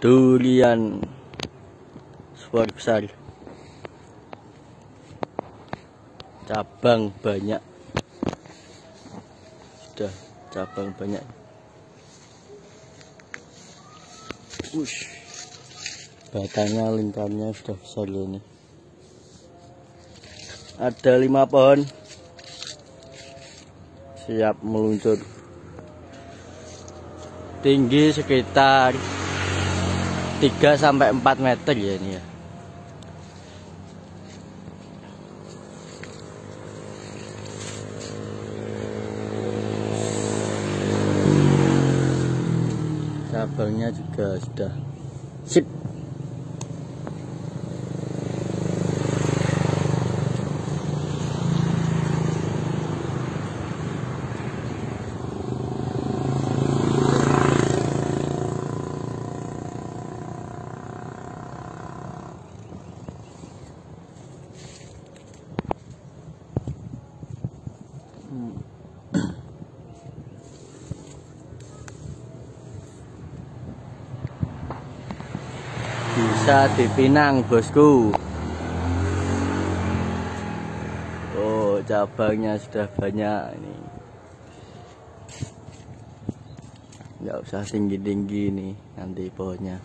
durian. Suar besar. Cabang banyak. Sudah cabang banyak. Ush. batangnya lingkarnya sudah besar ini. Ada lima pohon. Siap meluncur. Tinggi sekitar 3 sampai 4 meter ya ini ya. Cabangnya juga sudah sip bisa dipinang bosku. Oh cabangnya sudah banyak ini. Nggak usah tinggi-tinggi nih nanti pohonnya